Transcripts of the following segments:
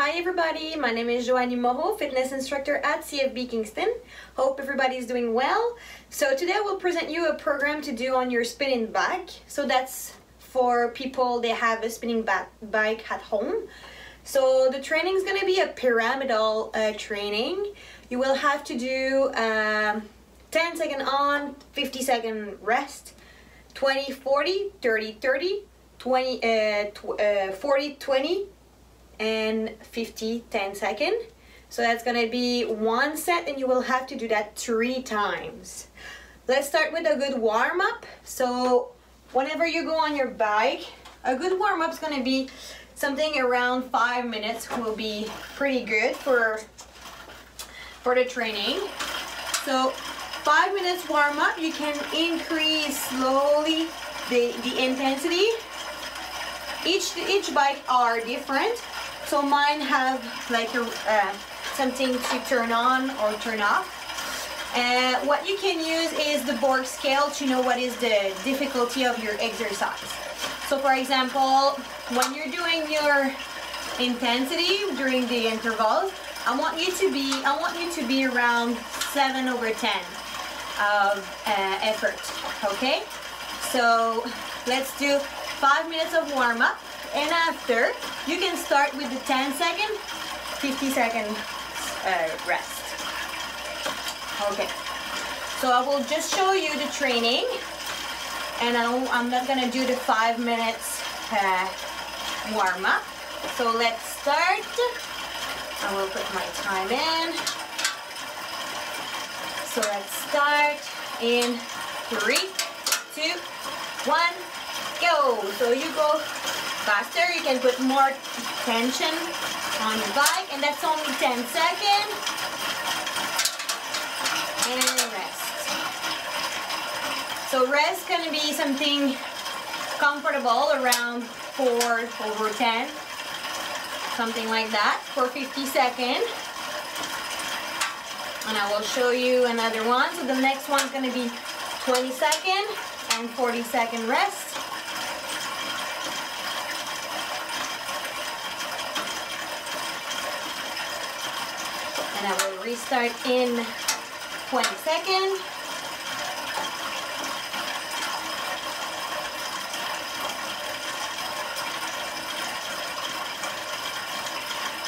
Hi everybody, my name is Joanie Moreau, fitness instructor at CFB Kingston. Hope everybody's doing well. So today I will present you a program to do on your spinning bike. So that's for people that have a spinning bike at home. So the training is going to be a pyramidal uh, training. You will have to do um, 10 second on, 50 second rest, 20, 40, 30, 30, 20, uh, tw uh, 40, 20, and 50 10 second. So that's gonna be one set and you will have to do that three times. Let's start with a good warm-up. So whenever you go on your bike a good warm-up is gonna be something around five minutes will be pretty good for for the training. So five minutes warm-up you can increase slowly the the intensity. Each each bike are different so mine have like a, uh, something to turn on or turn off. Uh, what you can use is the Borg scale to know what is the difficulty of your exercise. So for example, when you're doing your intensity during the intervals, I want you to be I want you to be around 7 over 10 of uh, effort, okay? So let's do 5 minutes of warm-up and after you can start with the 10 second 50 second uh, rest. Okay. So I will just show you the training. And I am not gonna do the five minutes uh, warm up. So let's start. I will put my time in. So let's start in three two one go. So you go faster. You can put more tension on your bike and that's only 10 seconds. And rest. So rest gonna be something comfortable around 4 over 10. Something like that for 50 seconds. And I will show you another one. So the next one's gonna be 20 second and 40 second rest. Will restart in 20 seconds.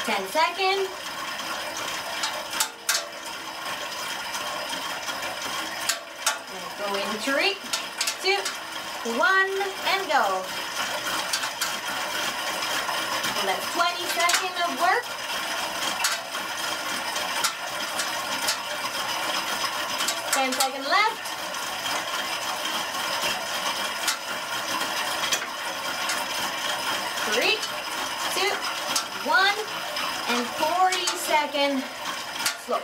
Ten seconds. Go in three, two, one, and go. That's 20 seconds of work. 10 seconds left. Three, two, one, and 40 second slow.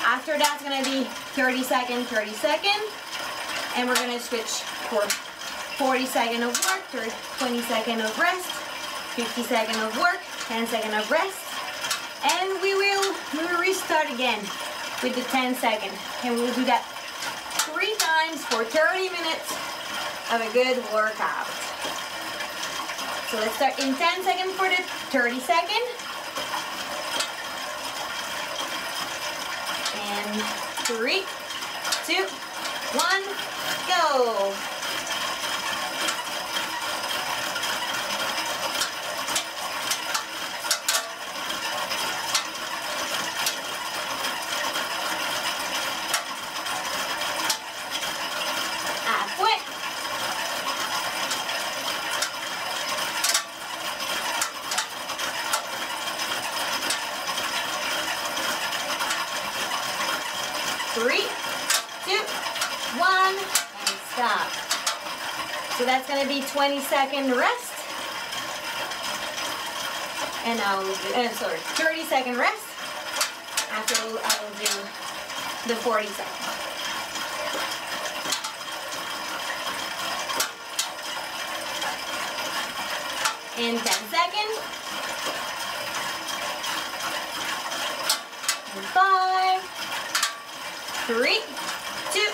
After that's gonna be 30 second, 30 second, and we're gonna switch for 40 second of work, 20 second of rest, 50 second of work, 10 second of rest, and we will, we will restart again with the 10 second. And we'll do that three times for 30 minutes of a good workout. So let's start in 10 seconds for the 30 second. And three, two, one, go. Three, two, one, and stop. So that's gonna be 20 second rest. And I'll do, uh, sorry, 30 second rest. After I will do the 40 seconds. In 10 seconds. Five, Three, two,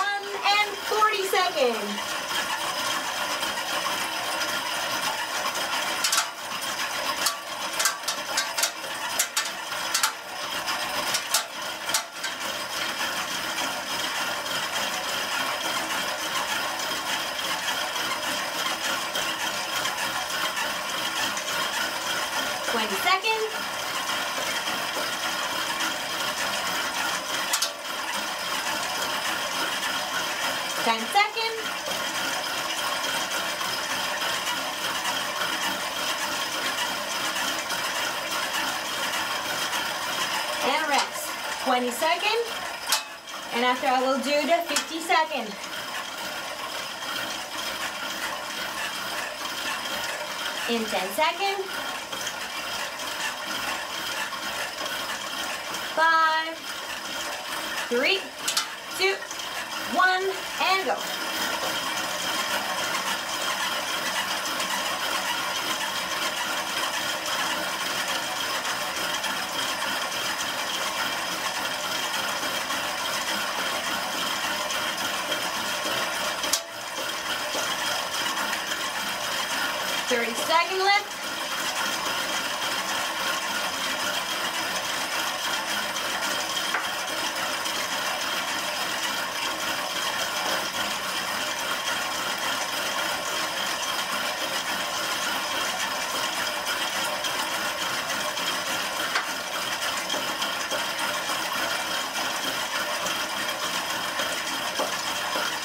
one, and 40 seconds. 20 seconds. Ten seconds. And rest. 20 seconds. And after I will do the 50 second. In 10 seconds. Five, three, two, one, and go. Thirty second left.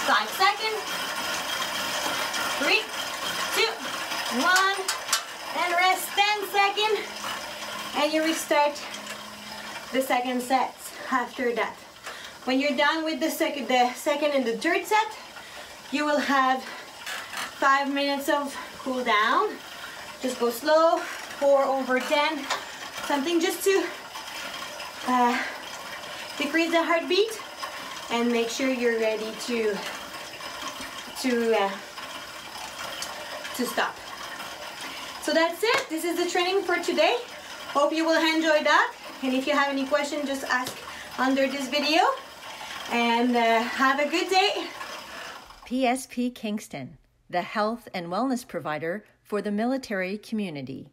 Five seconds. Three, two, one, and rest 10 seconds. And you restart the second set after that. When you're done with the second, the second and the third set, you will have five minutes of cool down. Just go slow, four over 10. Something just to uh, decrease the heartbeat and make sure you're ready to to uh, to stop. So that's it. This is the training for today. Hope you will enjoy that. And if you have any questions, just ask under this video. And uh, have a good day. PSP Kingston, the health and wellness provider for the military community.